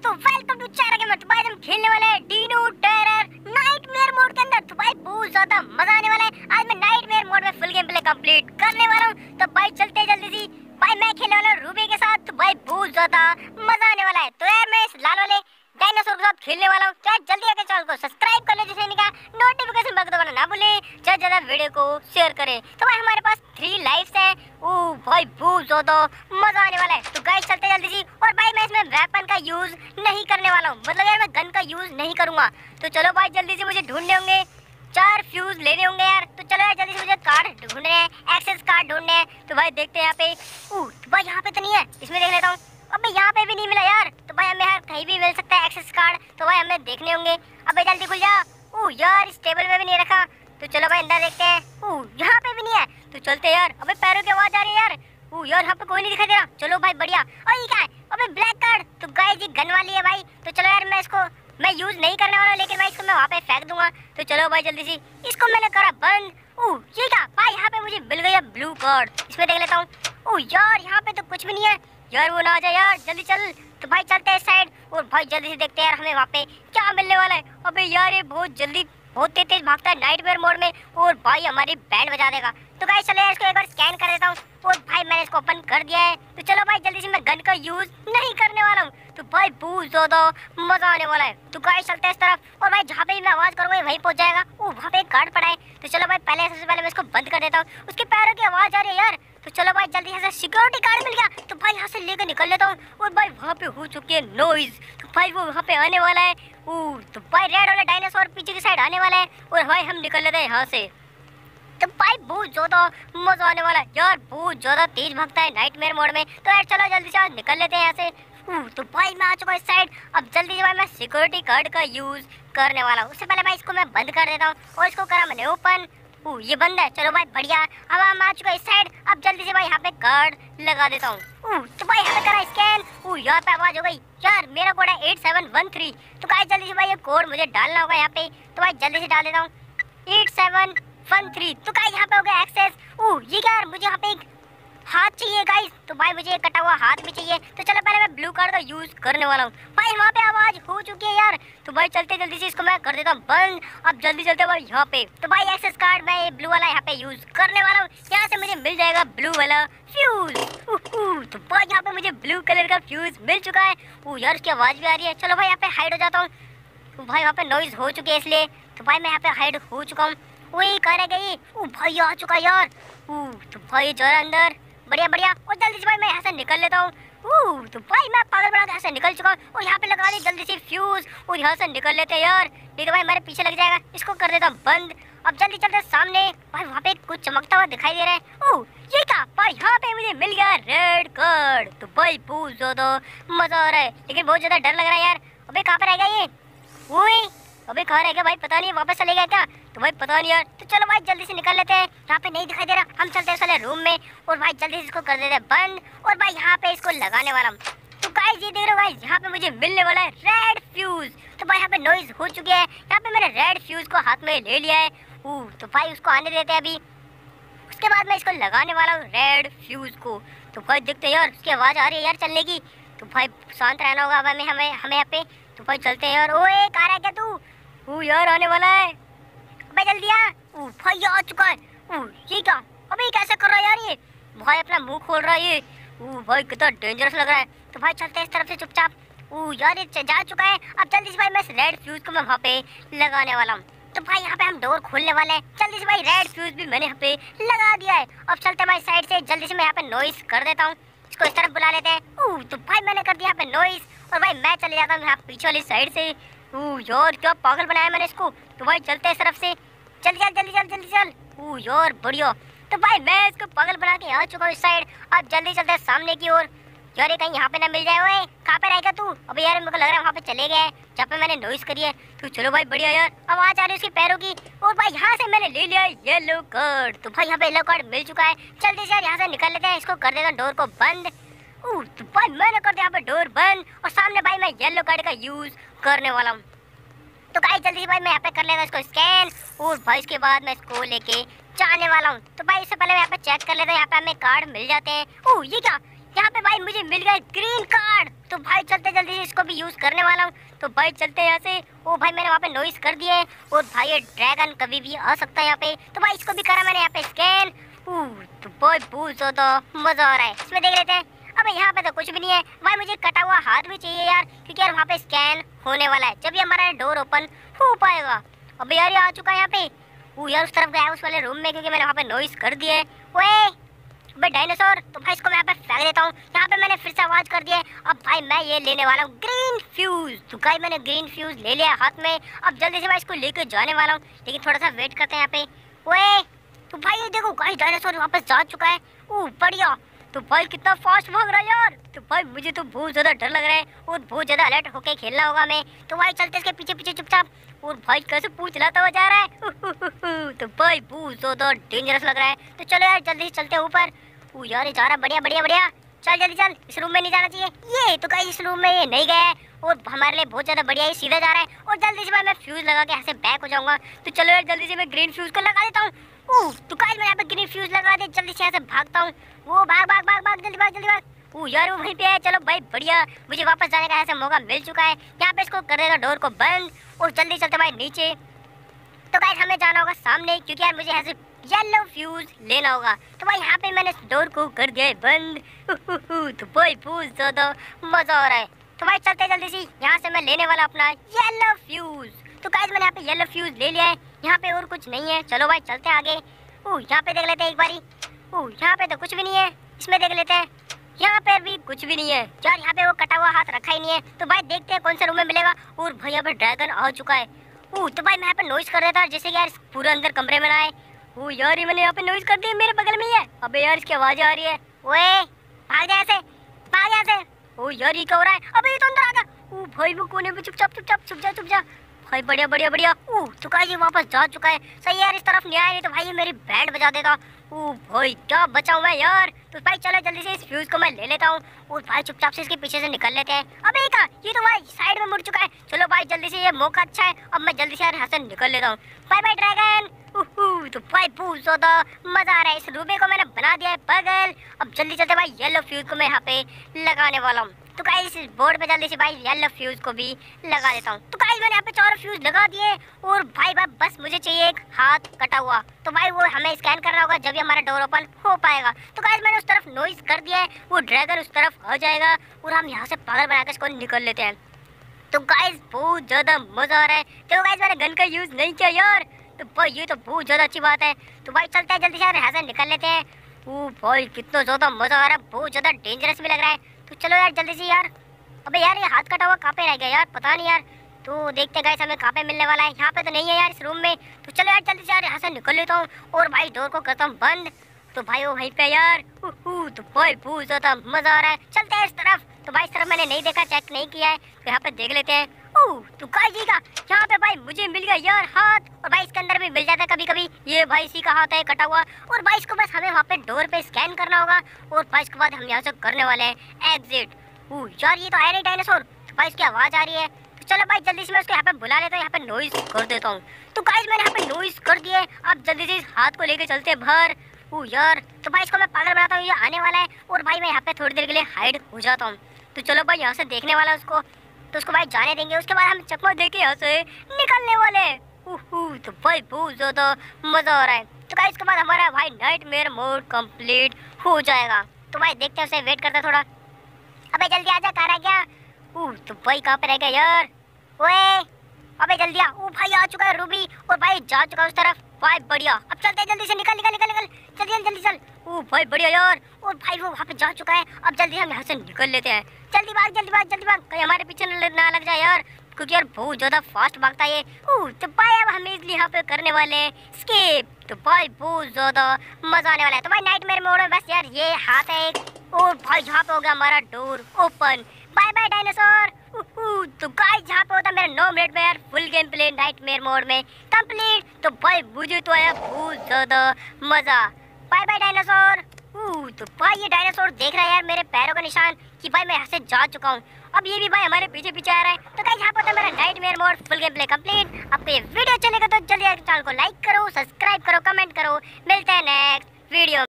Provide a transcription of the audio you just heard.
दोस्तों welcome to चारा gamer तो भाई हम खेलने वाले हैं डीनो टेरर नाइटमेयर मोड के अंदर तो भाई बहुत ज़्यादा मज़ा आने वाला है। आज मैं नाइटमेयर मोड में फुल गेम प्ले कंप्लीट करने वाला हूँ। तो भाई चलते हैं जल्दी सी। भाई मैं खेलने वाला हूँ रूबी के साथ तो भाई बहुत ज़्यादा मज़ा आने वाला है। तो यार मैं इस लाल वाले डायनासोर के साथ खेलने वाला हूँ। क्या जल्दी आके चैनल को सब्सक्राइब कर ले जिसे नहीं कहा नोटिफिकेशन बेल दबाना ना भूले। ज़्यादा ज़्यादा वीडियो को शेयर करें। तो भाई हमारे पास थ्री लाइफ्स है। ओ भाई बहुत ज़्यादा मज़ा आने वाला है। तो गाइस चलते जल्दी सी। और भाई, मैं इसमें वेपन का यूज़ नहीं करने वाला हूँ। मतलब यार, मैं गन का यूज़ नहीं करूँगा। तो चलो भाई, जल्दी से मुझे ढूँढने होंगे। चार फ्यूज लेने होंगे यार। तो चलो यार, जल्दी से मुझे कार्ड ढूँढने हैं एक्सेस कार्ड ढूँढने हैं। तो भाई, देखते हैं यहाँ पे। ओ तो भाई, यहाँ पे तो नहीं है। इसमें देख लेता हूँ। अबे, यहाँ पे भी नहीं मिला यार। तो भाई, हमें यार कहीं भी मिल सकता है एक्सेस कार्ड तो भाई, हमें देखने होंगे। अबे, जल्दी खुल जा। ओ यार, इस टेबल में भी नहीं रखा। तो चलो भाई, अंदर देखते हैं। यहाँ पे भी नहीं है। तो चलते यार। अबे, पैरों की आवाज़ आ रही है यार। ओ यार, यहाँ पे कोई नहीं दिखाई दे रहा। चलो भाई, बढ़िया। और ये क्या है? अबे ब्लैक कार्ड तो गाय जी गन वाली है भाई। तो चलो यार, मैं इसको मैं यूज़ नहीं करने वाला लेकिन मैं इसको मैं वहाँ पे फेंक दूँगा। तो चलो भाई, जल्दी से। इसको मैंने करा बंद ओ ये क्या? भाई, यहाँ पे मुझे मिल गया ब्लू कार्ड इसमें देख लेता हूँ। ओ यार, यहाँ पे तो कुछ भी नहीं है। यार, वो ना आ जाए यार। जल्दी चल। तो भाई, चलते हैं साइड और भाई, जल्दी से देखते हैं यार, हमें वहाँ पे क्या मिलने वाला है। अबे, यार, ये बहुत जल्दी बहुत तेज तेज भागता है नाइटमेयर मोड में, और भाई हमारी बैंड बजा देगा। तो गाइस चले इसको एक बार स्कैन कर देता हूँ। और भाई, मैंने इसको ओपन कर दिया है। तो चलो भाई, जल्दी से मैं गन का यूज़ नहीं करने वाला हूँ। तो भाई बहुत ज़्यादा मज़ा आने वाला है। तो गाइस चलते हैं इस तरफ़। और भाई, जहाँ पे मैं आवाज़ करूँगा वहीं पहुँच जाएगा। ओ, वहाँ पे कार्ड पड़ा है। तो चलो भाई, पहले सबसे पहले मैं इसको बंद कर देता हूँ। उसके पैरों की आवाज़ आ रही है यार। तो चलो भाई, जल्दी यहाँ से सिक्योरिटी कार्ड मिल गया। तो भाई, यहाँ से लेकर निकल लेता हूँ। और भाई, वहाँ पे हो चुकी है नॉइज़ तो भाई, वो वहाँ पे आने वाला है। ओ तो भाई रेड वाला डायनासोर पीछे की साइड आने वाला है। और भाई, हम निकल लेते हैं यहाँ से। तो भाई, बहुत ज़्यादा मज़ा आने वाला है। यार, बहुत ज़्यादा तेज भागता है नाइटमेयर मोड में। तो यार, चलो जल्दी से निकल लेते हैं यहाँ से। तो भाई, मैं आ चुका इस साइड अब जल्दी से भाई, मैं सिक्योरिटी गार्ड का यूज़ करने वाला हूँ। उससे पहले भाई, इसको मैं बंद कर देता हूँ। और इसको करा मैंने ओपन ओ ये बंद है। चलो भाई, बढ़िया। अब हम आ चुका इस साइड जल्दी से भाई यहाँ पे कार्ड लगा देता हूँ। तो भाई यहाँ पे करा स्कैन। यहाँ पे आवाज़ हो गई। यार, मेरा कोड है एट सेवन वन थ्री। तो भाई जल्दी से भाई ये कोड मुझे डालना होगा यहाँ पे। तो भाई जल्दी से डाल देता हूँ। Eight seven one three. तो गाइस यहाँ पे हो गया एक्सेस ये क्या यार, मुझे यहाँ पे एक हाथ चाहिए गाइस तो भाई मुझे कटा हुआ हाथ भी चाहिए। तो चलो पहले मैं ब्लू कार्ड का यूज़ करने वाला हूँ। भाई, वहाँ पे आवाज़ हो चुकी है यार। तो भाई, चलते जल्दी से इसको मैं कर देता हूँ बंद। अब जल्दी चलते भाई यहाँ पे। तो भाई एक्सेस कार्ड मैं ब्लू वाला यहाँ पे यूज़ करने वाला हूँ। यहाँ से मुझे मिल जाएगा ब्लू वाला फ्यूज तो भाई, यहाँ पे मुझे ब्लू कलर का फ्यूज मिल चुका है। वो यार उसकी आवाज़ भी आ रही है। चलो भाई, यहाँ पे हाइड हो जाता हूँ। तो भाई वहाँ पे नॉइज़ हो चुकी है इसलिए। तो भाई, मैं यहाँ पे हाइड हो चुका हूँ। वही करे गई ओ भाई, आ चुका यार। ओ तो भाई, जरा अंदर। बढ़िया बढ़िया। और जल्दी से भाई मैं यहाँ से निकल लेता हूँ। तो भाई मैं पागल बना यहाँ से निकल चुका हूँ। और यहाँ पे लगा दी जल्दी से फ्यूज और यहाँ से निकल लेते हैं यार। नहीं तो भाई मेरे पीछे लग जाएगा। इसको कर देता हूँ बंद। अब जल्दी चलते सामने। भाई, वहाँ पे कुछ चमकता हुआ दिखाई दे रहा है। ओ ये क्या? भाई, यहाँ पे मुझे मिल गया रेड कार्ड तो भाई, बहुत ज़्यादा मज़ा आ रहा है। लेकिन बहुत ज़्यादा डर लग रहा है यार। अबे, कहाँ पर रहेगा ये? ओए अबे कहाँ रह गया भाई? पता नहीं, वापस चले गया क्या? तो भाई पता नहीं यार। तो चलो भाई, जल्दी से निकल लेते हैं। यहाँ पे नहीं दिखाई दे रहा। हम चलते हैं साले रूम में। और भाई, जल्दी से इसको कर देते हैं बंद। और भाई, यहाँ पे इसको लगाने वाला हूँ। तो गाइस ये देख रहे हो गाइस यहाँ पे मुझे मिलने वाला है रेड फ्यूज तो भाई, यहाँ पे नॉइज़ हो चुकी है। यहाँ पे मैंने रेड फ्यूज को हाथ में ले लिया है। तो भाई, उसको आने देते हैं अभी। उसके बाद मैं इसको लगाने वाला हूँ रेड फ्यूज को। तो भाई, देखते हैं यार, उसकी आवाज़ आ रही है यार चलने की। तो भाई, शांत रहना होगा। हमें हमें यहाँ पे। तो भाई, चलते हैं ओए, कहाँ रह गया तू? यार आने वाला है। अबे जल्दी आ। भाई आ चुका है। ये क्या? अबे, ये कैसे कर रहा है यार ये? भाई, अपना मुँह खोल रहा है ये। ओ, भाई, कितना डेंजरस लग रहा है। तो भाई, चलते हैं इस तरफ़ से चुपचाप। ओ, यार, ये जा चुका है। अब जल्दी से भाई, मैं रेड फ्यूज को मैं वहाँ पे लगाने वाला हूँ। तो भाई, यहाँ पे हम डोर खोलने वाले हैं। जल्दी से भाई रेड फ्यूज भी मैंने यहाँ पे लगा दिया है। अब चलते भाई साइड से। जल्दी से मैं यहाँ पे नॉइस कर देता हूँ। इसको इस तरफ़ बुला लेते हैं। तो भाई, मैंने कर दिया यहाँ पे नॉइस और भाई, मैं चले जाता हूँ यहाँ पीछे वाली साइड से। यार क्या पागल बनाया मैंने इसको? तो भाई चलते हैं इस तरफ़ से। जल्दी चल जल्दी चल जल्दी, चल। ओह यार बढ़िया। तो भाई, मैं इसको पागल बना के आ चुका हूँ इस साइड अब जल्दी चलते हैं सामने की ओर। यार कहीं यहाँ पे ना मिल जाए कहाँ पे रहेगा तू? अबे यार, मेरे को लग रहा है वहाँ पे चले गए जहाँ पे मैंने नॉइस करी है। तो चलो भाई, बढ़िया यार। आवाज़ आ जा रही उसकी पैरों की। और भाई, यहाँ से मैंने ले लिया येलो कार्ड तो भाई, यहाँ पे येलो कार्ड मिल चुका है। जल्दी से यार, यहाँ से निकल लेते हैं। इसको कर देगा डोर को बंद। ओह तो भाई, मैंने कर दिया यहाँ पे डोर बंद। और सामने भाई, मैं येलो कार्ड का यूज़ करने वाला हूँ। तो गाइस जल्दी से भाई, मैं यहाँ पे कर लेता इसको स्कैन और भाई, इसके बाद मैं इसको लेके जाने वाला हूँ। तो भाई, इससे पहले मैं यहाँ पे चेक कर लेता हूँ, यहाँ पे हमें कार्ड मिल जाते हैं। ओह ये क्या? यहाँ पे भाई, मुझे मिल गया ग्रीन कार्ड तो भाई, चलते जल्दी से इसको भी यूज़ करने वाला हूँ। तो भाई, चलते यहाँ से। ओ, भाई, मैंने वहाँ पे नोइस कर है। और भाई, ये ड्रैगन कभी भी आ सकता है यहाँ पे। तो भाई, इसको भी करा मैंने यहाँ पे स्कैन तो भाई, बहुत ज़्यादा मज़ा आ रहा है। इसमें देख लेते हैं। अबे यहाँ पे तो कुछ भी नहीं है। भाई, मुझे कटा हुआ हाथ भी चाहिए यार, क्योंकि यार वहाँ पे स्कैन होने वाला है। जब ये हमारा डोर ओपन हो पाएगा। अबे यार ये आ चुका है यहाँ पे। वो यार उस तरफ़ गया उस वाले रूम में, क्योंकि मैंने वहाँ पे नॉइस कर दिया है। ओए, अबे डायनासोर तो भाई इसको मैं यहाँ पे फेंक देता हूँ। यहाँ पे मैंने फिर से आवाज़ कर दिया है। अब भाई मैं ये लेने वाला हूँ। ग्रीन फ्यूज तो भाई मैंने ग्रीन फ्यूज ले लिया हाथ में। अब जल्दी से मैं इसको लेकर जाने वाला हूँ। लेकिन थोड़ा सा वेट करते हैं यहाँ पे। ओए तो भाई ये देखो गाइस डायनासोर वापस जा चुका है। ओ बढ़िया। तो भाई कितना फास्ट भाग रहा है यार। तो भाई मुझे तो बहुत ज़्यादा डर लग रहा है और बहुत ज़्यादा अलर्ट होके खेलना होगा मैं। तो भाई चलते इसके पीछे पीछे चुपचाप। और भाई कैसे पूछ लाता हुआ जा रहा है। तो भाई बहुत ज़्यादा डेंजरस लग रहा है। तो चलो यार, जल्दी से चलते ऊपर। ओ यार, ये जा रहा बढ़िया बढ़िया बढ़िया। चल, जल्दी चल। इस रूम में नहीं जाना चाहिए। ये तो कहीं इस रूम में ये नहीं गया है। और हमारे लिए बहुत ज़्यादा बढ़िया ही सीधा जा रहा है। और जल्दी से भाई मैं फ्यूज लगा के ऐसे बैक हो जाऊँगा। तो चलो यार, जल्दी से मैं ग्रीन फ्यूज को लगा देता हूँ। तो गाइस मैं यहाँ पे ग्रीन फ्यूज लगा दे, जल्दी से यहाँ से भागता हूँ। वो भाग भाग भाग भाग, जल्दी भाग जल्दी भाग। ओह, यार, वो वहीं पे है, चलो भाई, बढ़िया। मुझे वापस जाने का ऐसा मौका मिल चुका है। यहाँ पे इसको कर देगा डोर को बंद, और जल्दी चलते भाई नीचे। तो गाइस हमें जाना होगा सामने, क्योंकि यार मुझे ऐसे येलो फ्यूज लेना होगा। तो भाई, यहाँ पे मैंने डोर को कर दिया है बंद। तो भाई बहुत ज़्यादा मज़ा आ रहा है। तो भाई चलते जल्दी सी यहाँ से मैं लेने वाला अपना येलो फ्यूज तो गाइस मैंने यहाँ पे येलो फ्यूज ले लिया है। यहाँ पे और कुछ नहीं है। चलो भाई, चलते आगे। ओह, यहाँ पे देख लेते हैं एक बारी। ओह, यहाँ पे तो कुछ भी नहीं है। इसमें देख लेते हैं। यहाँ पे भी कुछ भी नहीं है। यार, यहाँ पे वो कटा हुआ हाथ रखा ही नहीं है। तो भाई, देखते हैं कौन से रूम में मिलेगा। और भाई, यहाँ पे ड्रैगन आ चुका है। ओह तो भाई, मैं यहाँ पे नॉइस कर रहा था। जैसे कि यार पूरा अंदर कमरे में ना आए ओह, यार, ये मैंने यहाँ पे नॉइस कर दिया। मेरे बगल में ही है। अबे यार, इसकी आवाज़ आ रही है। ओए, भाग जा ऐसे भाग जा ऐसे ओह यार, ये क्या हो रहा है? अबे, ये तो अंदर आ गया। ओ, भाई, वो कोने में चुपचाप चुपचाप चुप जा चुप जा भाई, बढ़िया बढ़िया बढ़िया। ओह तो ये वापस जा चुका है। सही यार, इस तरफ़ नहीं आया नहीं तो भाई मेरी बैंड बजा देगा। ओह भाई, क्या बचाऊं मैं यार। तो भाई, चलो जल्दी से इस फ्यूज को मैं ले लेता हूँ। और भाई, चुपचाप से इसके पीछे से निकल लेते हैं। अबे का ये तो भाई साइड में मुड़ चुका है। चलो भाई, जल्दी से ये मौका अच्छा है। अब मैं जल्दी से यार यहाँ से निकल लेता हूँ। बाय बाय ड्रैगन तो भाई, बहुत ज़्यादा मज़ा आ रहा है। इस रूबे को मैंने बना दिया है बगल अब जल्दी चलते भाई येलो फ्यूज को मैं यहाँ पे लगाने वाला हूँ। तो गाइस इस बोर्ड पे जल्दी से भाई येलो फ्यूज को भी लगा देता हूँ। तो गाइस मैंने यहाँ पे चारों फ्यूज लगा दिए और भाई भाई बस मुझे चाहिए एक हाथ कटा हुआ। तो भाई वो हमें स्कैन करना होगा, जब भी हमारा डोर ओपन हो पाएगा। तो गाइस मैंने उस तरफ़ नॉइस कर दिया है, वो ड्रैगन उस तरफ़ आ जाएगा और हम यहाँ से पागल बनाकर इसको निकल लेते हैं। तो गाइस बहुत ज़्यादा मज़ा आ रहा है। तो गाइस मैंने गन का यूज़ नहीं किया यार। तो भाई, ये तो बहुत ज़्यादा अच्छी बात है। तो भाई, चलते हैं, जल्दी से यहाँ से निकल लेते हैं। ओ भाई, कितना ज़्यादा मज़ा आ रहा है, बहुत ज़्यादा डेंजरस भी लग रहा है। तो चलो यार, जल्दी से यार। अबे यार, ये हाथ कटा हुआ कहाँ पे रह गया यार? पता नहीं यार। तो देखते गए हमें कहाँ पे मिलने वाला है। यहाँ पे तो नहीं है यार इस रूम में। तो चलो यार, जल्दी से यार, यहाँ से निकल लेता हूँ। और भाई डोर को करता हूँ बंद। तो भाई वो वहीं पे यार तो भाई, बहुत ज़्यादा मज़ा आ रहा है। चलते हैं इस तरफ़। तो भाई इस तरफ़ मैंने नहीं देखा चेक नहीं किया है तो यहाँ पे देख लेते हैं। ओह तो का यहाँ पे भाई मुझे मिल गया यार हाथ। और भाई इसके अंदर भी मिल जाता है कभी कभी ये भाई इसी का हाथ है, कटा हुआ। और भाई इसको बस हमें वहाँ पे डोर पे स्कैन करना होगा। और भाई इसके बाद हम यहाँ से करने वाले हैं एग्जिट ओह, यार ये तो आया नहीं डायनासोर तो भाई इसकी आवाज़ आ रही है। तो चलो भाई जल्दी से मैं उसको यहाँ पे बुला लेता हूँ, यहाँ पे नॉइस कर देता हूँ। तो गाइस मैंने यहाँ पे नॉइस कर दिए अब जल्दी से इस हाथ को लेके चलते भर ओह, यार तो भाई इसको मैं पागल बनाता हूँ, ये आने वाला है। और भाई मैं यहाँ पे थोड़ी देर के लिए हाइड हो जाता हूँ। तो चलो भाई यहाँ से देखने वाला उसको तो उसको भाई जाने देंगे। उसके बाद हम चकमा दे के यहाँ से निकलने वाले तो भाई बहुत ज़्यादा मज़ा आ रहा है। तो भाई इसके बाद हमारा भाई नाइट मेयर मोड कंप्लीट हो जाएगा। तो भाई देखते हैं, उसे वेट करते थोड़ा। अबे जल्दी आजा कहाँ रह गया। ओह तो भाई कहाँ पे रह गया यार? ओए, अबे जल्दी आ। ओ भाई आ चुका है रूबी और भाई जा चुका है उस तरफ़। भाई बढ़िया। अब चलते हैं, जल्दी से निकल निकल निकल निकल। जल्दी जल्दी चल। ओ भाई, बढ़िया यार। और भाई, वो वहाँ पे जा चुका है। अब जल्दी हम यहाँ से निकल लेते हैं। जल्दी भाग जल्दी भाग जल्दी भाग। कहीं हमारे पीछे ना लग जाए यार। क्योंकि यार बहुत ज़्यादा फास्ट भागता है ओह तो भाई, अब हम इजली यहाँ पे करने वाले हैं। स्केप तो भाई, बहुत ज़्यादा मज़ा आने वाला है। तो भाई नाइट मेरे मोड़ में बस यार, ये हाथ है एक। और भाई, यहाँ पे हो गया हमारा door open bye bye dinosaur तो गाइस जहाँ पे होता मेरा नौ मिनट में यार full game play nightmare mode में। कंप्लीट तो भाई, मुझे तो आया बहुत ज़्यादा मज़ा बाय बाय डायनासोर। तो भाई ये डायनासोर देख रहा है यार मेरे पैरों का निशान कि भाई मैं यहाँ से जा चुका हूँ। अब ये भी भाई हमारे पीछे पीछे आ रहा है। तो गाइस यहाँ पर मेरा nightmare mode full game play complete आपको ये वीडियो चलेगा तो जल्दी चैनल को लाइक करो सब्सक्राइब करो कमेंट करो। मिलते हैं नेक्स्ट वीडियो